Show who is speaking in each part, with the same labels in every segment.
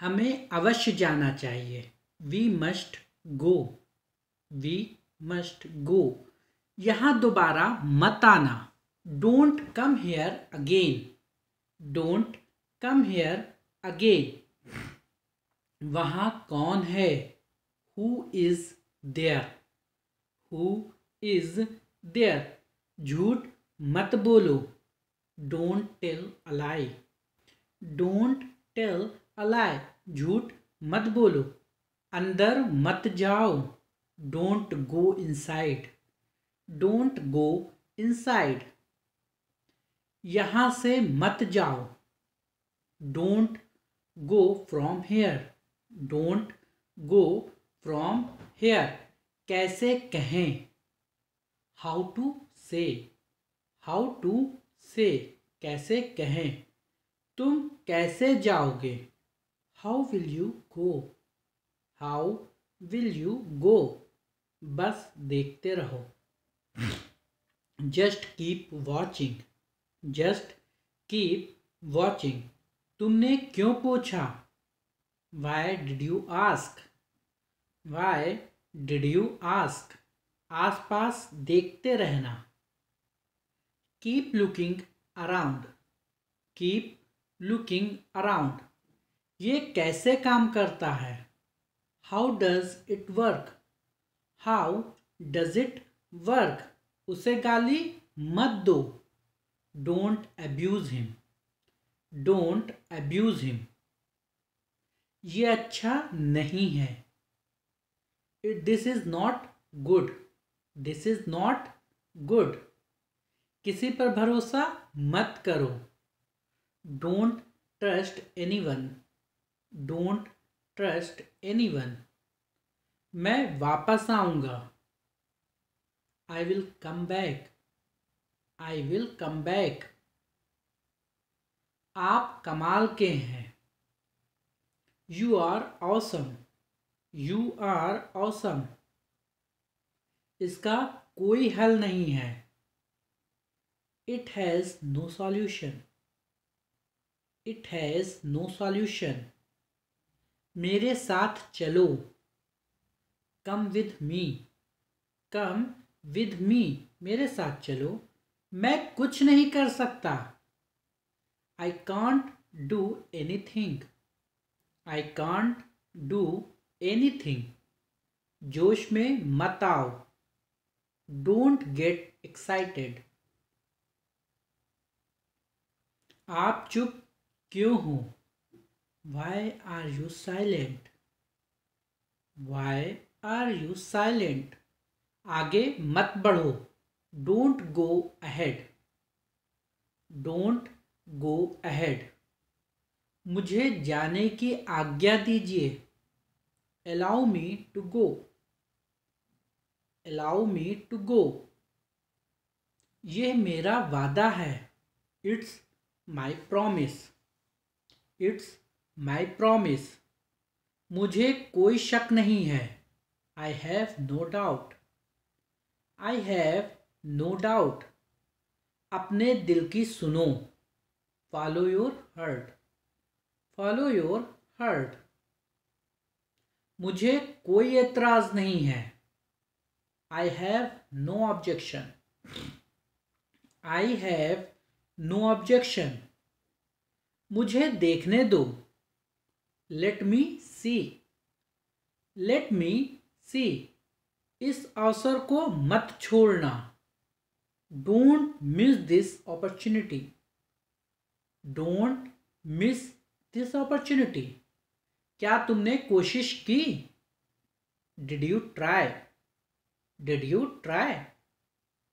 Speaker 1: हमें अवश्य जाना चाहिए। We must go we must go यहाँ दोबारा मत आना। Don't come here again don't come here again वहाँ कौन है? Who is there who is there झूठ मत बोलो। Don't tell a lie don't tell a lie झूठ मत बोलो। अंदर मत जाओ। Don't go inside don't go inside यहाँ से मत जाओ। Don't go from here don't go from here कैसे कहें? How to say how to say कैसे कहें? तुम कैसे जाओगे? How will you go how will you go बस देखते रहो। Just keep watching just keep watching तुमने क्यों पूछा? Why did you ask why did you ask आसपास देखते रहना। Keep looking around keep looking around ये कैसे काम करता है? How does it work how does it work उसे गाली मत दो। Don't abuse him don't abuse him ये अच्छा नहीं है। It this is not good this is not good किसी पर भरोसा मत करो। Don't trust anyone don't trust anyone मैं वापस आऊँगा। I will come back I will come back आप कमाल के हैं। You are awesome you are awesome इसका कोई हल नहीं है। It has no solution it has no solution मेरे साथ चलो। Come with me. Come with me. मेरे साथ चलो। मैं कुछ नहीं कर सकता। I can't do anything I can't do anything जोश में मत आओ। डोंट गेट एक्साइटेड आप चुप क्यों हो? Why are you silent why are you silent आगे मत बढ़ो। Don't go ahead don't go ahead मुझे जाने की आज्ञा दीजिए। Allow me to go allow me to go यह मेरा वादा है। It's my promise it's my promise मुझे कोई शक नहीं है। I have no doubt I have no doubt अपने दिल की सुनो। Follow your heart follow your heart मुझे कोई एतराज़ नहीं है। I have no objection I have no objection मुझे देखने दो। लेट मी सी लेट मी सी इस अवसर को मत छोड़ना। Don't miss this opportunity don't miss this opportunity क्या तुमने कोशिश की? Did you try did you try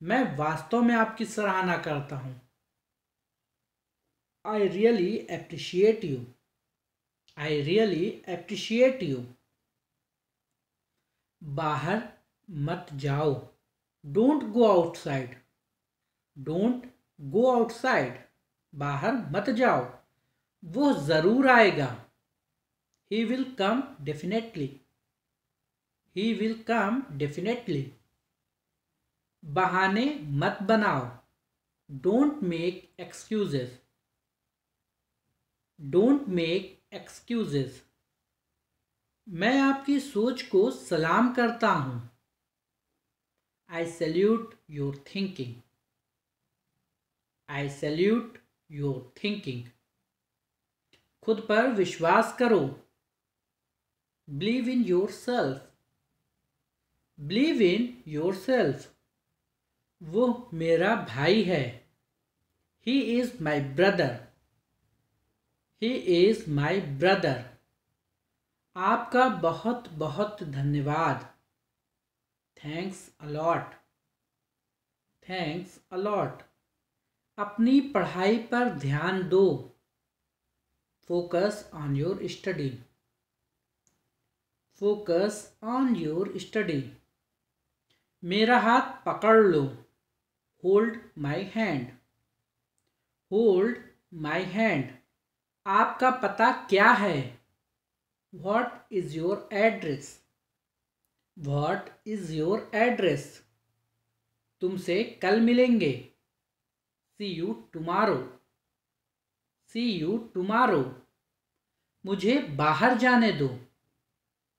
Speaker 1: मैं वास्तव में आपकी सराहना करता हूँ। I really appreciate you I really appreciate you बाहर मत जाओ। Don't go outside don't go outside बाहर मत जाओ। वो ज़रूर आएगा। He will come definitely he will come definitely बहाने मत बनाओ। Don't make excuses don't make excuses मैं आपकी सोच को सलाम करता हूँ। I salute your thinking I salute your thinking खुद पर विश्वास करो। Believe in yourself believe in yourself वो मेरा भाई है। He is my brother he is my brother आपका बहुत बहुत धन्यवाद। थैंक्स अलॉट थैंक्स अलॉट अपनी पढ़ाई पर ध्यान दो। Focus on your study focus on your study मेरा हाथ पकड़ लो। Hold my hand hold my hand आपका पता क्या है? What is your address what is your address तुमसे कल मिलेंगे। See you tomorrow see you tomorrow मुझे बाहर जाने दो।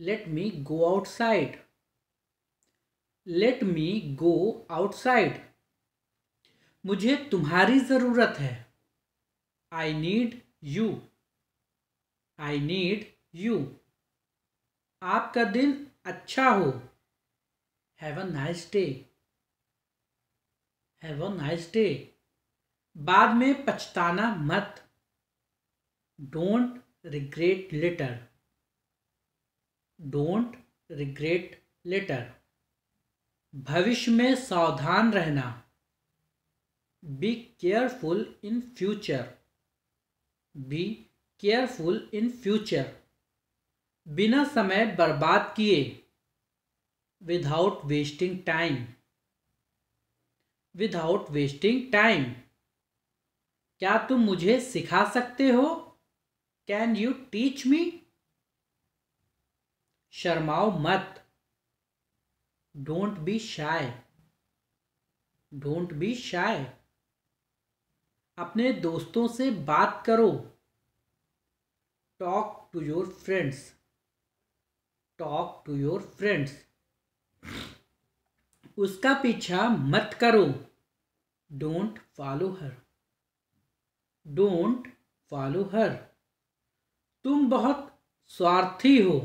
Speaker 1: Let me go outside let me go outside मुझे तुम्हारी ज़रूरत है। I need you I need you आपका दिन अच्छा हो. Have a nice day have a nice day बाद में पछताना मत. Don't regret later don't regret later भविष्य में सावधान रहना. Be careful in future be careful in future बिना समय बर्बाद किए. Without wasting time without wasting time क्या तुम मुझे सिखा सकते हो? कैन यू टीच मी शर्माओ मत. Don't be shy don't be shy अपने दोस्तों से बात करो। Talk to your friends talk to your friends उसका पीछा मत करो। Don't follow her don't follow her तुम बहुत स्वार्थी हो।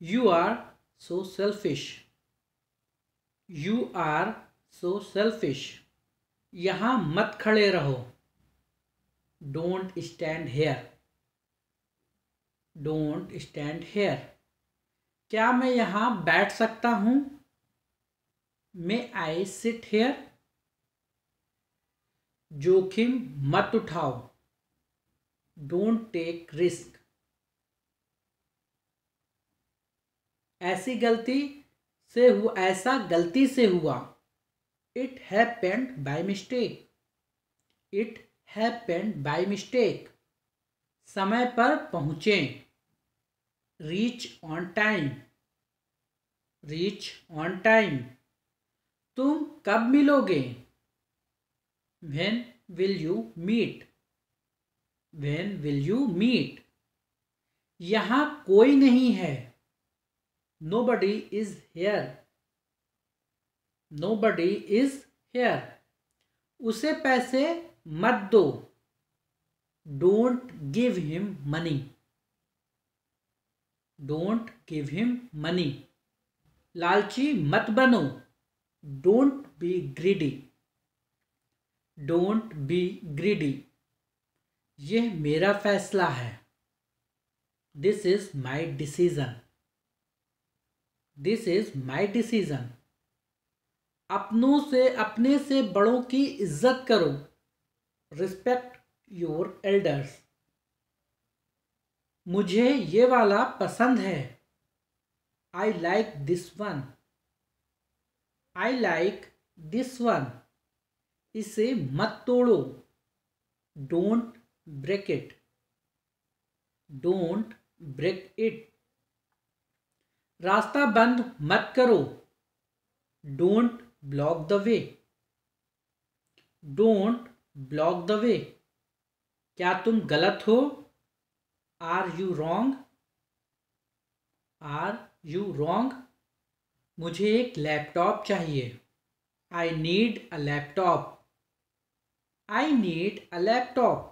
Speaker 1: You are so selfish you are so selfish. यहाँ मत खड़े रहो। Don't stand here don't stand here क्या मैं यहाँ बैठ सकता हूँ? मे आई सिट हेयर जोखिम मत उठाओ। डोंट टेक रिस्क ऐसी गलती से हुआ ऐसा गलती से हुआ। It happened by mistake it happened by mistake समय पर पहुँचे। Reach on time reach on time तुम कब मिलोगे? When will you meet when will you meet यहाँ कोई नहीं है। Nobody is here. Nobody is here उसे पैसे मत दो। Don't give him money don't give him money लालची मत बनो। Don't be greedy don't be greedy यह मेरा फैसला है। This is my decision this is my decision अपनों से, अपने से बड़ों की इज़्ज़त करो। रिस्पेक्ट योर एल्डर्स मुझे ये वाला पसंद है। I like this one I like this one इसे मत तोड़ो। Don't break it don't break it रास्ता बंद मत करो। Don't block the way don't block the way क्या तुम गलत हो? Are you wrong are you wrong मुझे एक लैपटॉप चाहिए। I need a laptop I need a laptop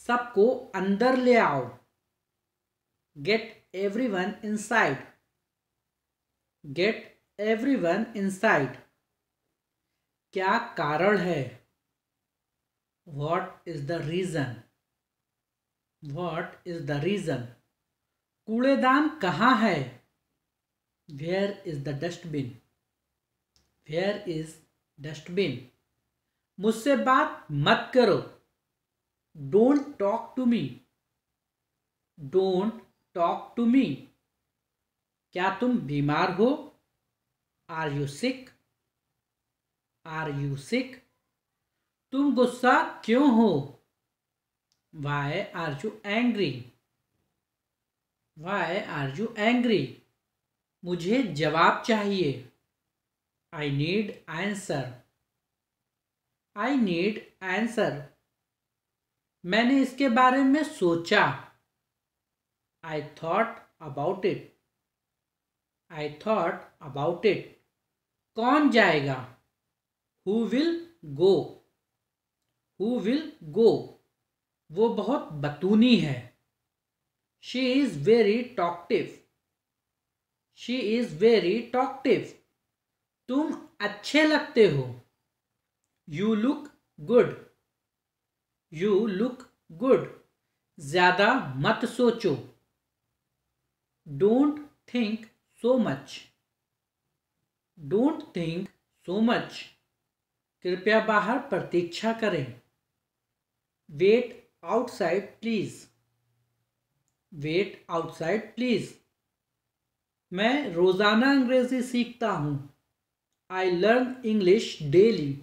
Speaker 1: सबको अंदर ले आओ। Get everyone inside get everyone inside क्या कारण है? What is the reason what is the reason कूड़ेदान कहाँ है? Where is the dustbin where is dustbin मुझसे बात मत करो। Don't talk to me don't talk to me क्या तुम बीमार हो? Are you sick are you sick तुम गुस्सा क्यों हो? Why are you angry why are you angry मुझे जवाब चाहिए। I need answer I need answer मैंने इसके बारे में सोचा। I thought about it I thought about it कौन जाएगा? Who will go who will go वो बहुत बतूनी है। She is very talkative she is very talkative तुम अच्छे लगते हो। You look good you look good ज़्यादा मत सोचो। Don't think so much don't think so much कृपया बाहर प्रतीक्षा करें। Wait outside please wait outside please मैं रोज़ाना अंग्रेज़ी सीखता हूँ। I learn English daily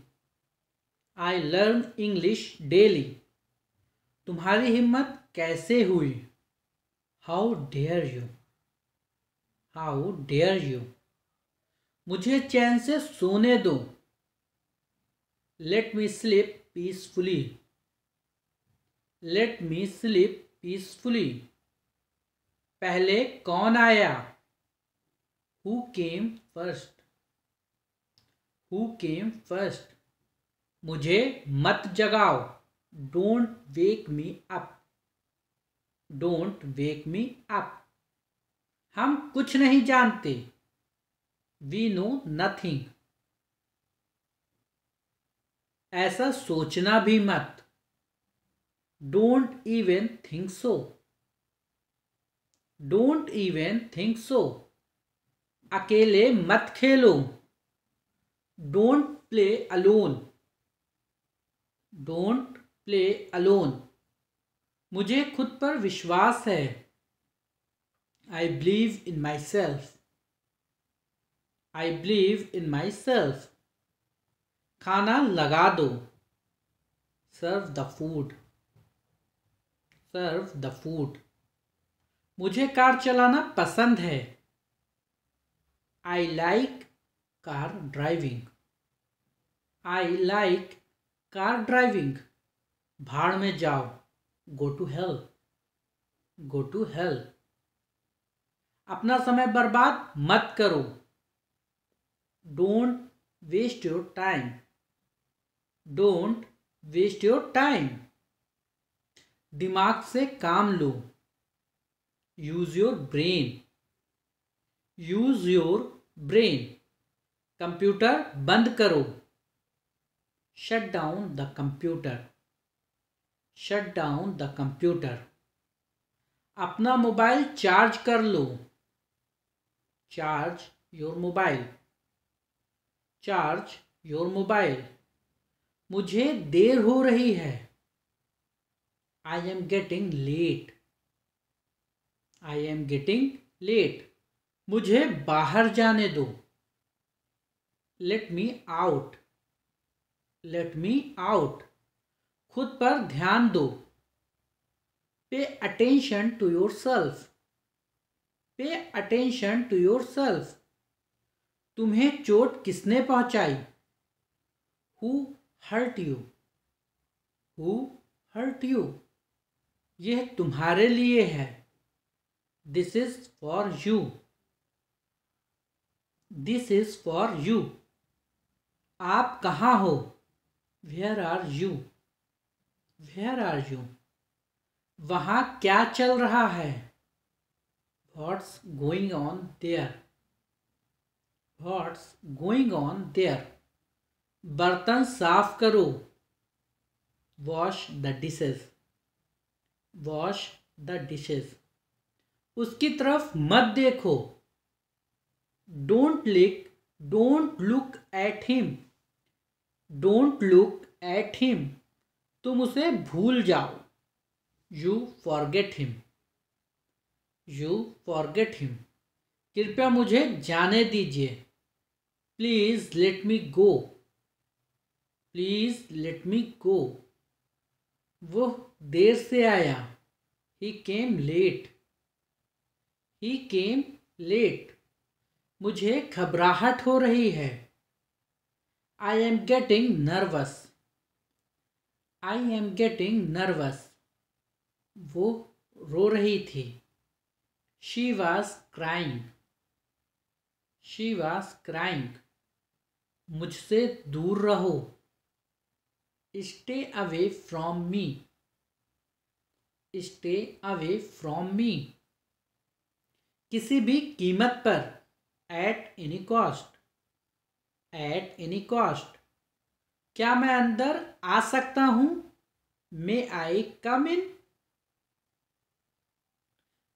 Speaker 1: I learn English daily तुम्हारी हिम्मत कैसे हुई? How dare you how dare you मुझे चैन से सोने दो। Let me sleep peacefully let me sleep peacefully पहले कौन आया? Who came first who came first मुझे मत जगाओ। Don't wake me up don't wake me up हम कुछ नहीं जानते। वी नो नथिंग ऐसा सोचना भी मत। Don't even think so don't even think so अकेले मत खेलो। Don't play alone don't play alone मुझे खुद पर विश्वास है। I believe in myself I believe in myself खाना लगा दो. Serve the food serve the food मुझे कार चलाना पसंद है. I like car driving I like car driving भाड़ में जाओ. Go to hell go to hell अपना समय बर्बाद मत करो. Don't waste your time don't waste your time दिमाग से काम लो. Use your brain use your brain computer बंद करो. Shut down the computer. Shut down the computer. अपना मोबाइल चार्ज कर लो. Charge your mobile charge your mobile मुझे देर हो रही है। I am getting late I am getting late मुझे बाहर जाने दो। Let me out let me out खुद पर ध्यान दो। Pay attention to yourself pay attention to yourself तुम्हें चोट किसने पहुंचाई? Who hurt you who hurt you यह तुम्हारे लिए है। This is for you this is for you आप कहाँ हो? Where are you where are you वहाँ क्या चल रहा है? What's going on there what's going on there बर्तन साफ़ करो। Wash the dishes wash the dishes उसकी तरफ़ मत देखो। Don't lick don't look at him don't look at him तुम उसे भूल जाओ। You forget him you forget him कृपया मुझे जाने दीजिए। Please let me go please let me go वो देर से आया। ही केम लेट ही केम लेट मुझे घबराहट हो रही है। I am getting nervous I am getting nervous वो रो रही थी। She was crying she was crying मुझसे दूर रहो। Stay away from me. Stay away from me. किसी भी कीमत पर। At any cost at any cost क्या मैं अंदर आ सकता हूँ? मे आई कम इन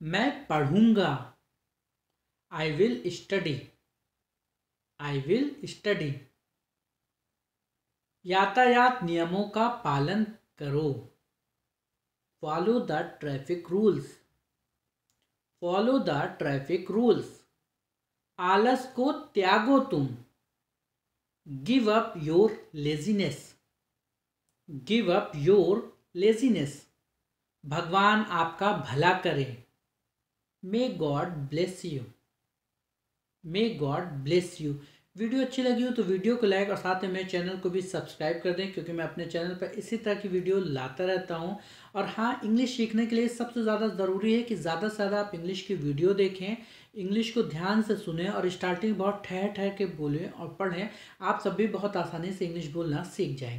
Speaker 1: मैं पढ़ूँगा। I will study I will study यातायात नियमों का पालन करो. Follow the traffic rules follow the traffic rules आलस को त्यागो तुम. Give up your laziness give up your laziness भगवान आपका भला करें. May God bless you may God bless you video अच्छी लगी हो तो वीडियो को लाइक और साथ में मेरे चैनल को भी सब्सक्राइब कर दें, क्योंकि मैं अपने चैनल पर इसी तरह की वीडियो लाता रहता हूँ। और हाँ इंग्लिश सीखने के लिए सबसे ज़्यादा ज़रूरी है कि ज़्यादा से ज़्यादा आप इंग्लिश की वीडियो देखें इंग्लिश को ध्यान से सुने और स्टार्टिंग बहुत ठहर ठहर के बोलें और पढ़ें। आप सभी बहुत आसानी से इंग्लिश बोलना सीख जाएँगे।